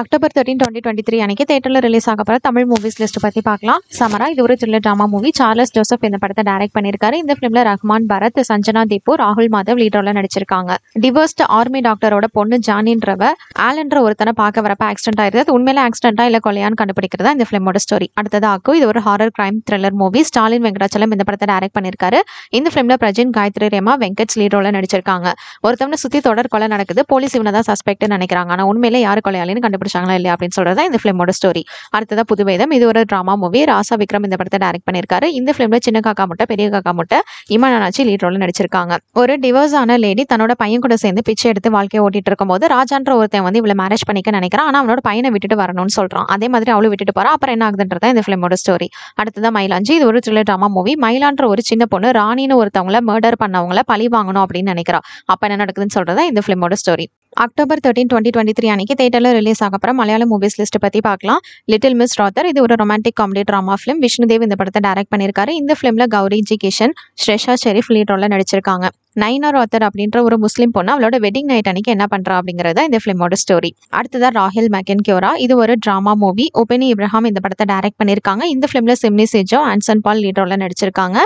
October thirteen twenty twenty three அன்னைக்கு தேட்டரில் release ஆக போகிற தமிழ் மூவிஸ் லிஸ்ட் பற்றி பார்க்கலாம். சமரா இது ஒரு thriller drama movie Charles Joseph இந்த படத்தை டைரக்ட் பண்ணியிருக்காரு. இந்த ஃபிலிமில் ரஹ்மான் பரத் சஞ்சனா தீபு ராகுல் மாதவ் லீடரில் நடிச்சிருக்காங்க. டிவர்ஸ்ட் ஆர்மி டாக்டரோட பொண்ணு ஜானின்றவ ஆலன்ற ஒருத்தனை பார்க்க வரப்ப ஆக்சிடென்ட் ஆயிருது அது உண்மையில ஆக்சிடென்ட்டா இல்லை கொலையான்னு கண்டுபிடிக்கிறதா இந்த ஃபிலிமோட ஸ்டோரி அடுத்தது அக்கு இது ஒரு horror crime thriller movie Stalin Venkatachalam இந்த படத்தை டைரக்ட் பண்ணியிருக்காரு. இந்த ஃபிலிமில் பிரஜின் காயத்ரி ரேமா வெங்கட்ஸ் லீடரோட நடிச்சிருக்காங்க. ஒருத்தவனை சுற்றி தொடர் கொலை நடக்குது. போலீஸ் இவனை தான் சஸ்பெக்ட்னு நினைக்கிறாங்க. ஆனால் உண்மையில யார் கொலையாளின்னு கண்டுபிடிச்சாங்களா இல்லையா அப்படின்னு சொல்றது தான் இந்த ஃபிலிமோட ஸ்டோரி அடுத்ததா புதுவேதம். இது ஒரு ட்ராமா மூவி ராசா விக்ரம் இந்த படத்தை டைரக்ட் பண்ணியிருக்காரு. இந்த ஃபிலிம்ல சின்ன காக்கா முட்டை பெரிய காக்கா முட்டை இமானாச்சி லீட் ரோல் நடிச்சிருக்காங்க. ஒரு டிவோர்ஸ் ஆன லேடி தன்னோட பையன் கூட சேர்ந்து பிச்சை எடுத்து வாழ்க்கையை ஓட்டிட்டு இருக்கும்போது ராஜான்ற ஒருத்தன் வந்து இவளை மேரேஜ் பண்ணிக்க நினைக்கிறான். ஆனால் அவனோட பையனை விட்டுட்டு வரணும்னு சொல்றான். அதே மாதிரி அவளும் விட்டுட்டு போறான் அப்புறம் என்ன ஆகுதுன்றதா இந்த ஃபிலிமோட ஸ்டோரி அடுத்ததான் மயிலாஞ்சி. இது ஒரு த்ரில்லர் ட்ராமா மூவி மயிலான்ற ஒரு சின்ன பொண்ணு ராணின்னு ஒருத்தவங்கள மர்டர் பண்ணவங்கள பழி வாங்கணும் அப்படின்னு நினைக்கிறா. அப்ப என்ன நடக்குதுன்னு சொல்றதா இந்த ஃபிலிமோட story October thirteen twenty twenty three அன்னைக்கு தேட்டரில் ரிலீஸ் ஆக அப்புறம் மலையாள மூவிஸ் லிஸ்ட் பற்றி பார்க்கலாம். லிட்டில் மிஸ் ராத்தர் இது ஒரு romantic comedy drama film Vishnudev இந்த படத்தை டைரக்ட் பண்ணியிருக்காரு. இந்த ஃபிலிமில் கௌரி ஜி கிஷன் ஸ்ரேஷா ஷெரீஃப் லீட் ரோலில் நடிச்சிருக்காங்க. நைனா ராத்தர் அப்படின்ற ஒரு முஸ்லீம் பொண்ணு அவளோட வெட்டிங் நைட் அன்னைக்கு என்ன பண்ணுறா அப்படிங்கறத இந்த ஃபிலிமோட ஸ்டோரி அடுத்ததா ராஹில் மேக்கன் கியோரா இது ஒரு ட்ராமா மூவி ஒபெனி இப்ரஹாம் இந்த படத்தை டைரக்ட் பண்ணியிருக்காங்க. இந்த ஃபிலிமில் சிம்னி சேஜோ ஆன்சன் பால் லீட் ரோலில் நடிச்சிருக்காங்க.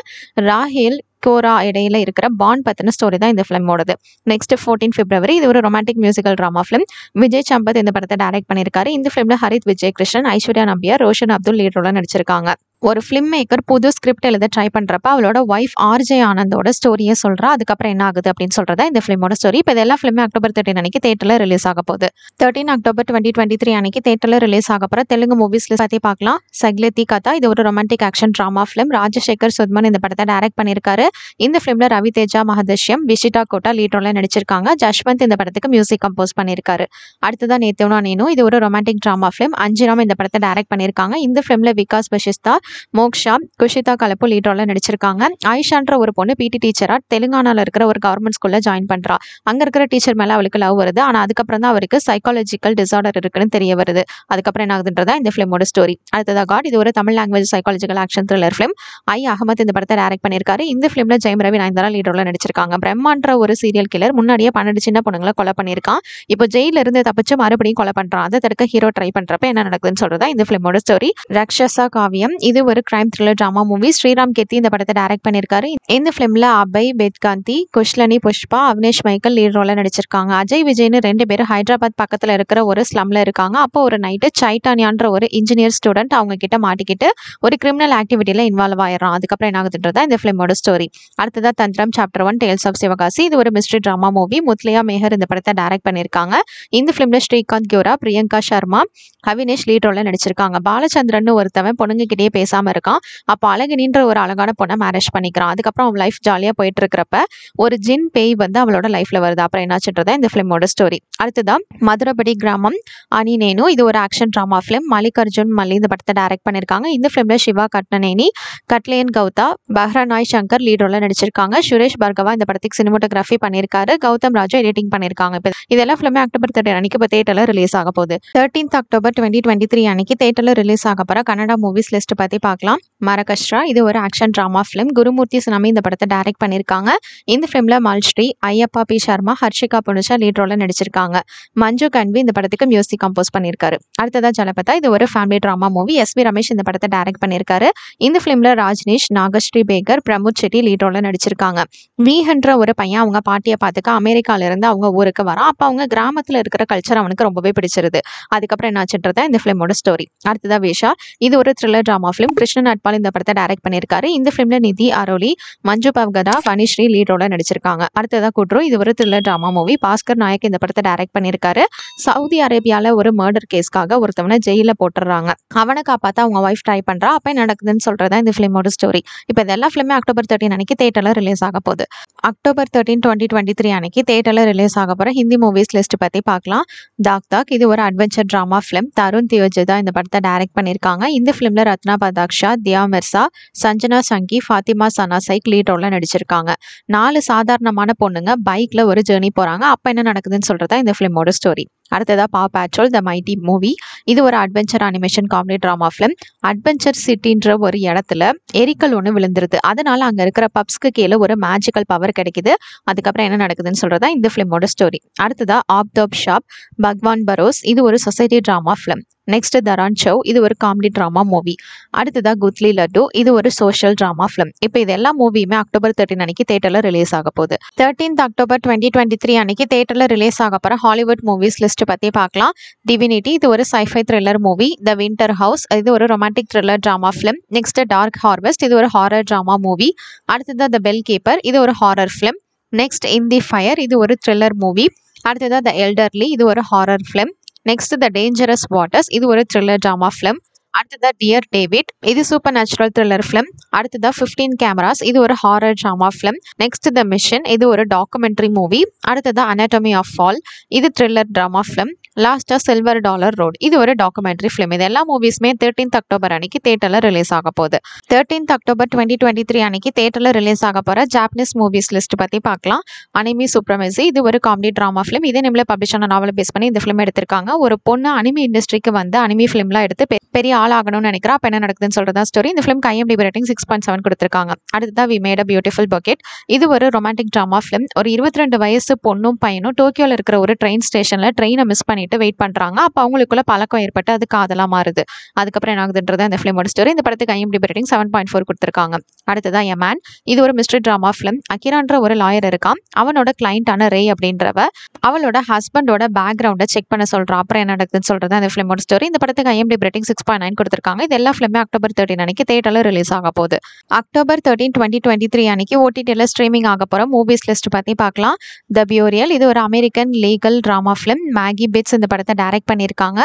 ராஹில் கோரா இடையில இருக்கிற பாண்ட் பத்தின ஸ்டோரி தான் இந்த ஃபிலிமோடது நெக்ஸ்ட் ஃபோர்டீன் பிப்ரவரி இது ஒரு romantic musical drama film Vijay Sampath இந்த படத்தை டைரக்ட் பண்ணியிருக்காரு. இந்த ஃபிலிம்ல ஹரித் விஜய் கிருஷ்ணன் ஐஸ்வர்யா நம்பியார் ரோஷன் அப்துல் லீட் நடிச்சிருக்காங்க. ஒரு ஃபிலிம் மேக்கர் புது ஸ்கிரிப்ட் எழுத ட்ரை பண்ணுறப்ப அவளோட ஒய்ஃப் ஆர்ஜே ஆனந்தோட ஸ்டோரியை சொல்கிறா அதுக்கப்புறம் என்ன ஆகுது அப்படின்னு சொல்கிறதா இந்த ஃபிலிமோட ஸ்டோரி இப்போ இதெல்லாம் ஃபிலிம் அக்டோபர் தேர்ட்டின் அன்னைக்கு தேட்டரில் ரிலீஸ் ஆக போகுது. Thirteen October twenty twenty three அன்னைக்கு தேட்டரில் ரிலீஸ் ஆக போகிற தெலுங்கு மூவிஸ் பற்றி பார்க்கலாம். சக்லத்தி கதா இது ஒரு romantic action drama film Rajasekhar Shubman இந்த படத்தை டைரக்ட் பண்ணியிருக்காரு. இந்த ஃபிலிமில் ரவி தேஜா மகதஷ்யம் விஷிதா கோட்டா லீட் நடிச்சிருக்காங்க. ஜஷ்வந்த் இந்த படத்துக்கு மியூசிக் கம்போஸ் பண்ணியிருக்காரு. அடுத்ததான் நேத்தவனா நேனு இது ஒரு ரொமான்டிக் ட்ராமா ஃபிலிம் அஞ்சிராம் இந்த படத்தை டைரக்ட் பண்ணியிருக்காங்க. இந்த ஃபிலிமில் விகாஸ் பஷிஸ்தா மோக்ஷா குஷிதா கலப்பு லீட் நடிச்சிருக்காங்க. ஆயிஷான்ற ஒரு பொண்ணு பிடி டீச்சரா தெலுங்கானால இருக்கிற ஒரு கவர்மெண்ட் ஸ்கூல்ல ஜாயின் பண்றா. அங்க இருக்கிற டீச்சர் மேல அவளுக்கு லவ் வருது. ஆனா அதுக்கப்புறம் தான் அவருக்கு சைக்காலஜிக்கல் டிசார்டர் இருக்குன்னு தெரிய வருது. அதுக்கப்புறம் என்ன ஆகுதுன்றதா இந்த ஃபிலிமோட ஸ்டோரி அடுத்ததா காட் இது ஒரு Tamil language psychological action thriller film I Ahmed இந்த படத்தை டைரக்ட் பண்ணியிருக்காரு. இந்த ஃபிலிம்ல ஜெயம் ரவி நயன்தாரா லீட் ரோல நடிச்சிருக்காங்க. பிரம்மான்ற ஒரு சீரியல் கிளர் முன்னாடியே பன்னெண்டு சின்ன பொண்ணுங்களை கொலை பண்ணியிருக்கான். இப்போ ஜெயில இருந்து தப்பிச்சு மறுபடியும் கொலை பண்றான். அதை தடுக்க ஹீரோ ட்ரை பண்றப்ப என்ன நடக்குதுன்னு சொல்றதா இந்த ஃபிலிமோட ஸ்டோரி ரக்ஷசா காவியம் இது இது ஒரு crime thriller drama movie Sriram கெத்தி இந்த படத்தை டைரக்ட் பண்ணியிருக்காரு. இந்த ஃபிலிம்ல அபய் பெத்காந்தி குஷ்லனி புஷ்பா அவினேஷ் மைக்கேல் லீட் ரோல நடிச்சிருக்காங்க. அஜய் விஜய்னு ரெண்டு பேரும் ஹைதராபாத் பக்கத்துல இருக்கிற ஒரு ஸ்லம்ல இருக்காங்க. அப்போ ஒரு நைட்டு சைட்டானியான்ற ஒரு இன்ஜினியர் ஸ்டூடெண்ட் அவங்க கிட்ட மாட்டிக்கிட்டு ஒரு கிரிமினல் ஆக்டிவிட்டியில இன்வால்வ் ஆயிடுறான். அதுக்கப்புறம் என்ன ஆகுதுன்றதா இந்த ஃபிலிமோட ஸ்டோரி அடுத்ததா Thandhiram chapter one tales of Sivakasi இது ஒரு மிஸ்ட்ரி ட்ராமா மூவி முத்லியா மேஹர் இந்த படத்தை டைரக்ட் பண்ணியிருக்காங்க. இந்த ஃபிலிம்ல ஸ்ரீகாந்த் கியூரா பிரியங்கா சர்மா அவினேஷ் லீட் ரோல நடிச்சிருக்காங்க. பாலச்சந்திரன் ஒருத்தவன் பொண்ணுங்க கிட்டயே பேசாம இருக்கான். அப்போ அழகினின்ற ஒரு அழகான பொண்ணை மேரேஜ் பண்ணிக்கிறான். அதுக்கப்புறம் அவன் லைஃப் ஜாலியா போயிட்டு இருக்கிறப்ப ஒரு ஜின் பேய் வந்து அவளோட லைஃப்ல வருது. அப்புறம் என்னாச்சுன்றதா இந்த ஃபிலிமோட ஸ்டோரி அடுத்ததான் மதுரபடி கிராமம் அணி நேனு. இது ஒரு ஆக்ஷன் ட்ராமா ஃபிலிம் மலிக் அர்ஜுன் மல்லி இந்த படத்தை டைரக்ட் பண்ணியிருக்காங்க. இந்த ஃபிலிம்ல சிவா கட்னனேனி கட்லேன் கௌதா பஹ்ரநாய் சங்கர் லீட் ரோல நடிச்சிருக்காங்க. சுரேஷ் பர்கவா இந்த படத்துக்கு சினிமோட்டோகிராஃபி பண்ணியிருக்காரு. கௌதம் ராஜு எடிட்டிங் பண்ணியிருக்காங்க. இப்போ இதெல்லாம் ஃபிலிமே அக்டோபர் தேர்ட்டி அன்னைக்கு இப்போ தேட்டரில் ரிலீஸ் ஆக போகுது. Thirteenth October twenty twenty three அன்னைக்கு தேட்டரில் ரிலீஸ் ஆக போகிற கன்னடா மூவிஸ் லிஸ்ட் பற்றி பார்க்கலாம் மரகஷ்ரா இது ஒரு action drama film Gurumurthy tsunami இந்த படத்தை டைரக்ட் பண்ணியிருக்காங்க. இந்த ஃபிலிம்ல மல்ஸ்ரீ ஐயப்பா பி. சர்மா ஹர்ஷிகா புனுஷா லீட் ரோல நடிச்சிருக்காங்க. மஞ்சு கன்வி இந்த படத்துக்கு மியூசிக் கம்போஸ் பண்ணியிருக்காரு. அடுத்ததா ஜலபதா இது ஒரு family drama movie S V Ramesh இந்த படத்தை டைரக்ட் பண்ணியிருக்காரு. இந்த ஃபிலிம்ல ராஜ்னேஷ் நாகஸ்ரீ பேகர் பிரமுத் செட்டி லீட் ரோல நடிச்சிருக்காங்க. வீஹன்ற ஒரு பையன் அவங்க பாட்டியை பார்த்துக்க அமெரிக்கால இருந்து அவங்க ஊருக்கு வரான். அப்போ அவங்க கிராமத்துல இருக்கிற கல்ச்சர் அவனுக்கு ரொம்பவே பிடிச்சிருது. அதுக்கப்புறம் என்ன ஆச்சுன்றதா இந்த ஃபிலிமோட ஸ்டோரி அடுத்ததா வேஷா இது ஒரு த்ரில்லர் ட்ராமா ஃபிலிம் கிருஷ்ணன் அட்பால் இந்த படத்தை டைரக்ட் பண்ணியிருக்காரு. இந்த ஃபிலிம்ல நிதி அரோலி மஞ்சு பவ்கதா வனிஸ்ரீ லீட் ரோல நடிச்சிருக்காங்க. அடுத்ததா கூட்டுரும் இது ஒரு thriller drama movie Bhaskar Nayak இந்த படத்தை டைரக்ட் பண்ணியிருக்காரு. சவுதி அரேபியால ஒரு மர்டர் கேஸ்க்காக ஒருத்தவனை ஜெயில போட்டுறாங்க அவனை காப்பாத்த அவங்க ஒய்ஃப் ட்ரை பண்றா. அப்ப நடக்குதுன்னு சொல்றதா இந்த ஃபிலிமோட ஸ்டோரி இப்போ இதெல்லாம் ஃபிலிமே அக்டோபர் தேர்ட்டின் அன்னைக்கு தேட்டர்ல ரிலீஸ் ஆக போகுது. October thirteen twenty twenty three அன்னைக்கு தேட்டர்ல ரிலீஸ் ஆக போற ஹிந்தி மூவிஸ் லிஸ்ட் பத்தி பார்க்கலாம். தாக் தாக் இது ஒரு adventure drama film Tarun Dudeja இந்த படத்தை டைரக்ட் பண்ணியிருக்காங்க. இந்த ஃபிலிம்ல ரத்னா கதாக்ஷா தியா மிர்சா சஞ்சனா சங்கி ஃபாத்திமா சனா சைக் லீட் ரோல்ல நடிச்சிருக்காங்க. நாலு சாதாரணமான பொண்ணுங்க பைக்ல ஒரு ஜேர்னி போறாங்க. அப்ப என்ன நடக்குதுன்னு சொல்கிறதா இந்த ஃபிலிமோட ஸ்டோரி அடுத்ததாக பா பேட்ரோல் த மைட்டி மூவி இது ஒரு adventure animation comedy drama film adventure சிட்டின்ற ஒரு இடத்துல எரிக்கல் ஒன்று விழுந்துருது. அதனால அங்கே இருக்கிற பப்ஸ்க்கு கீழே ஒரு மேஜிக்கல் பவர் கிடைக்குது. அதுக்கப்புறம் என்ன நடக்குதுன்னு சொல்கிறதா இந்த ஃபிலிமோட ஸ்டோரி அடுத்ததாக ஆப்தப் ஷாப் பகவான் பரோஸ் இது ஒரு சொசைட்டி ட்ராமா ஃபிலிம் நெக்ஸ்ட் தரான் சவ் இது ஒரு காமெடி ட்ராமா மூவி அடுத்ததா குத்லி லட்டு இது ஒரு சோஷியல் ட்ராமா ஃபிலிம் இப்போ இது எல்லா மூவியுமே அக்டோபர் தேர்ட்டின் அன்னைக்கு தேட்டரில் ரிலீஸ் ஆக போகுது. Thirteenth October twenty twenty three அன்னைக்கு தேட்டரில் ரிலீஸ் ஆக போகிற ஹாலிவுட் மூவிஸ் லிஸ்ட் பற்றி பார்க்கலாம். டிவினிட்டி இது ஒரு sci fi thriller movie the winter house இது ஒரு romantic thriller drama film next dark harvest இது ஒரு ஹாரர் ட்ராமா மூவி அடுத்தது த பெல் கீப்பர் இது ஒரு horror film next in the fire இது ஒரு த்ரில்லர் மூவி அடுத்ததா த எல்டர்லி இது ஒரு horror film next the dangerous waters இது ஒரு த்ரில்லர் ட்ராமா ஃபிலிம் அடுத்ததா டியர் டேவிட் இது சூப்பர் நேச்சுரல் த்ரில்லர் ஃபிலிம் அடுத்ததா ஃபிஃப்டீன் கேமராஸ் இது ஒரு horror drama film next the mission இது ஒரு டாக்குமெண்ட்ரி மூவி அடுத்ததா அனாட்டமி ஆஃப் ஃபால் இது த்ரில்லர் ட்ராமா ஃபிலிம் லாஸ்ட்டாக சில்வர் டாலர் ரோடு இது ஒரு டாக்குமெண்ட்ரி ஃபிலிம் இது எல்லா மூவிஸுமே தேர்ட்டீன்த் அக்டோபர் அன்னைக்கு தேட்டரில் ரிலீஸ் ஆக போகுது. Thirteenth October twenty twenty three அன்னைக்கு தேட்டரில் ரிலீஸ் ஆக போகிற ஜாப்பனீஸ் மூவிஸ் லிஸ்ட் பற்றி பார்க்கலாம். அனிமி சுப்ரமசி இது ஒரு காமெடி ட்ராமா ஃபிலிம் இதே நிமில பப்ளிஷ் ஆன நாவலை பேஸ் பண்ணி இந்த ஃபிலிம் எடுத்திருக்காங்க. ஒரு பொண்ணு அனிமி இண்டஸ்ட்ரிக்கு வந்து அனிமி ஃபிலிம்லாம் எடுத்து பெரிய ஆள் ஆகணும்னு நினைக்கிறா. அப்போ என்ன நடக்குதுன்னு சொல்கிறதா ஸ்டோரி இந்த film IMDb rating six point seven கொடுத்துருக்காங்க. அடுத்ததான் we made a beautiful bucket இது ஒரு ரொமான்டிக் ட்ராமா ஃபிலிம் ஒரு இருபத்தி ரெண்டு வயசு பொண்ணும் பையனும் டோக்கியோவில் இருக்கிற ஒரு ட்ரெயின் ஸ்டேஷனில் ட்ரெயினை மிஸ் பண்ணிட்டு வெயிட் பண்ணுறாங்க அப்போ அவங்களுக்குள்ள பழக்கம் ஏற்பட்டு அது காதலாக மாறுது. அதுக்கப்புறம் என்ன ஆகுதுன்றது அந்த ஃபிலிமோட ஸ்டோரி இந்த படத்துக்கு IMDb rating seven point four கொடுத்துருக்காங்க. அடுத்ததான் எ மேன் இது ஒரு மிஸ்ட்ரி ட்ராமா ஃபிலிம் அகிரான்ற ஒரு லாயர் இருக்கான். அவனோட கிளைண்டான ரே அப்படின்றவ அவளோட ஹஸ்பண்டோட பேக்ரவுண்டை செக் பண்ண சொல்கிறான் அப்புறம் என்ன நடக்குதுன்னு சொல்றது அந்த ஃபிலிமோட ஸ்டோரி இந்த படத்துக்கு IMDb rating six point nine கொடுத்துருக்காங்க. இது எல்லா ஃபிலிமே அக்டோபர் தேர்ட்டின் அன்னைக்கு தேட்டரில் ரிலீஸ் ஆக போகுது. October thirteen twenty twenty three அன்னைக்கு ஓடிடியில் ஸ்ட்ரீமிங் ஆக போகிற மூவிஸ் லிஸ்ட் பற்றி பார்க்கலாம். த பியூரியல் இது ஒரு American legal drama film Maggie Betts இந்த படத்தை டைரக்ட் பண்ணியிருக்காங்க.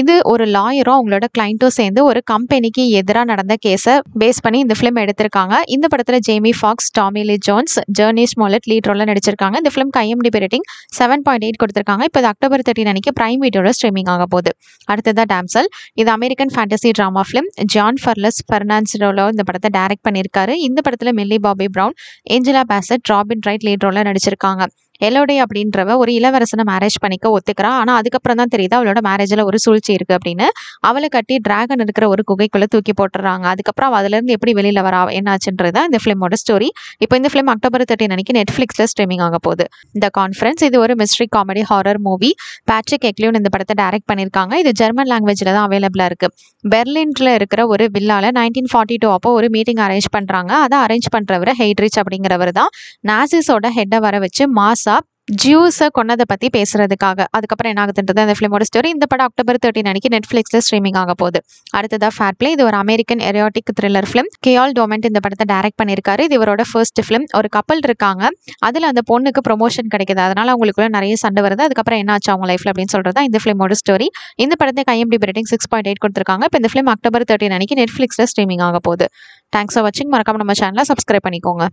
இது ஒரு லாயரும் அவங்களோட கிளைண்ட்டும் சேர்ந்து ஒரு கம்பெனிக்கு எதிராக நடந்த கேஸை பேஸ் பண்ணி இந்த ஃபிலிம் எடுத்திருக்காங்க. இந்த படத்தில் Jamie Foxx Tommy Lee Jones Jurnee Smollett lead ரோலில் நடிச்சிருக்காங்க. இந்த film IMDb rating seven point eight கொடுத்துருக்காங்க. இப்போ இது அக்டோபர் தேர்ட்டின் அன்னைக்கு பிரைம் வீடியோட ஸ்ட்ரீமிங் ஆக போகுது. அடுத்ததா டேம்சல் இது American fantasy drama film Juan ஃபர்லஸ் பெர்னான்சிடோலோ இந்த படத்தை டைரக்ட் பண்ணியிருக்காரு. இந்த படத்தில் Millie Bobby Brown Angela Bassett Robin Wright lead ரோலில் நடிச்சிருக்காங்க. எலோடே அப்படின்றவ ஒரு இளவரசனை மேரேஜ் பண்ணிக்க ஒத்துக்கிறா. ஆனால் அதுக்கப்புறம் தான் தெரியுது அவளோட மேரேஜில் ஒரு சூழ்ச்சி இருக்குது அப்படின்னு. அவளை கட்டி டிராகன் இருக்கிற ஒரு குகைக்குள்ளே தூக்கி போட்டுறாங்க. அதுக்கப்புறம் அதுலேருந்து எப்படி வெளியில் வரா என்னாச்சுன்றது தான் இந்த ஃபிலிமோட ஸ்டோரி இப்போ இந்த ஃபிலிம் அக்டோபர் தேர்ட்டின் அன்னைக்கு நெட்ஃப்ளிக்ஸில் ஸ்ட்ரீமிங் ஆக போகுது. இந்த கான்ஃபரன்ஸ் இது ஒரு mystery comedy horror movie Patrick Eklund இந்த படத்தை டைரக்ட் பண்ணியிருக்காங்க. இது ஜெர்மன் லாங்குவேஜில் தான் அவைலபிளாக இருக்குது பெர்லின்ல இருக்கிற ஒரு வில்லால நைன்டீன் ஃபார்ட்டி டூ அப்போ ஒரு மீட்டிங் அரேஞ்ச் பண்ணுறாங்க அதை அரேஞ்ச் பண்ணுறவர் ஹெய்ட்ரிச் அப்படிங்கிறவர் தான் நாசிஸோட ஹெட்டை வர வச்சு மாஸ் ஜியூஸை கொன்னதை பற்றி பேசுகிறதுக்காக அதுக்கப்புறம் என்ன ஆகுதுன்றது அந்த ஃபிலிமோட ஸ்டோரி இந்த படம் அக்டோபர் தேர்ட்டின் அன்னைக்கு நெட்ஃப்ளிக்ஸில் ஸ்ட்ரீமிங் ஆக போகுது. அடுத்ததாக ஃபேர் பிளே இது ஒரு American erotic thriller film Chloe Domont இந்த படத்தை டைரக்ட் பண்ணியிருக்காரு. இது இவரோட ஃபர்ஸ்ட் ஃபிலிம் ஒரு கப்பல் இருக்காங்க. அதில் அந்த பொண்ணுக்கு ப்ரொமோஷன் கிடைக்குது. அதனால் அவங்களுக்குள்ள நிறைய சண்டை வருது. அதுக்கப்புறம் என்ன ஆச்சு அவங்க லைஃப்ல அப்படின்னு சொல்கிறது தான் இந்த ஃபிலிமோட ஸ்டோரி இந்த படத்தை IMDb rating six point eight கொடுத்துருக்காங்க. இப்போ இந்த ஃபிலிம் அக்டோபர் தேர்ட்டின் அன்னைக்கு நெட்ஃப்ளிக்ஸில் ஸ்ட்ரீமிங் ஆக போகுது. தேங்க்ஸ் ஃபார் வாட்சிங் மறக்காம நம்ம சேனலை சப்ஸ்கிரைப் பண்ணிக்கோங்க.